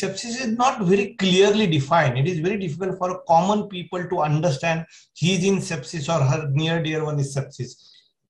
sepsis is not very clearly defined. It is very difficult for common people to understand he's in sepsis or her near dear one is sepsis.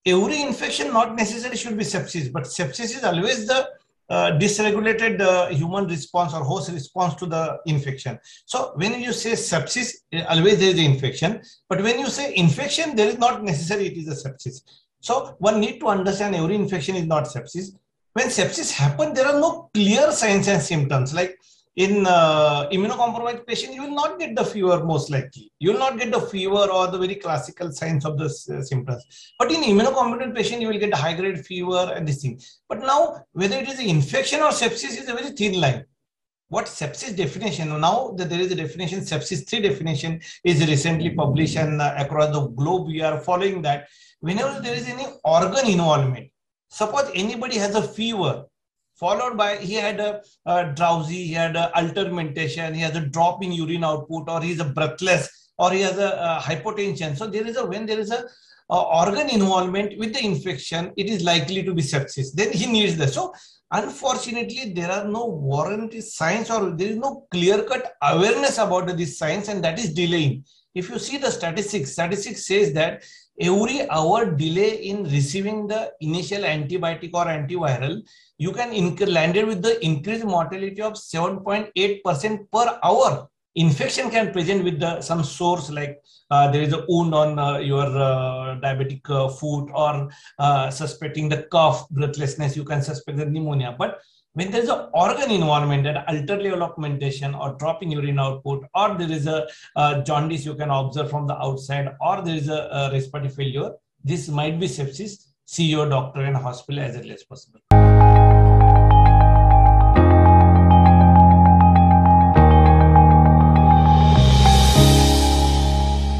Every infection not necessarily should be sepsis, but sepsis is always the uh, dysregulated uh, human response or host response to the infection. So when you say sepsis, always there is infection. But when you say infection, there is not necessarily it is a sepsis. So one need to understand every infection is not sepsis. When sepsis happen, there are no clear signs and symptoms. Like in uh, immunocompromised patient, you will not get the fever most likely. You will not get the fever or the very classical signs of the uh, symptoms. But in immunocompetent patient, you will get high grade fever and this thing. But now, whether it is an infection or sepsis is a very thin line. What sepsis definition? Now that there is a definition, sepsis 3 definition is recently published and uh, across the globe, we are following that. Whenever there is any organ involvement, suppose anybody has a fever, followed by he had a, a drowsy, he had a altered mentation, he has a drop in urine output, or he's a breathless, or he has a, a hypotension. So there is a when there is a, a, organ involvement with the infection, it is likely to be sepsis. Then he needs that. So unfortunately, there are no warranty signs or there is no clear-cut awareness about these signs, and that is delaying. If you see the statistics, statistics says that every hour delay in receiving the initial antibiotic or antiviral, you can landed with the increased mortality of 7.8% per hour. Infection can present with the, some source like uh, there is a wound on uh, your uh, diabetic uh, foot or uh, suspecting the cough, breathlessness, you can suspect the pneumonia. But when there is an organ involvement that altered level of augmentation or dropping urine output or there is a, a, jaundice you can observe from the outside or there is a, a respiratory failure this might be sepsis see your doctor in hospital as early as possible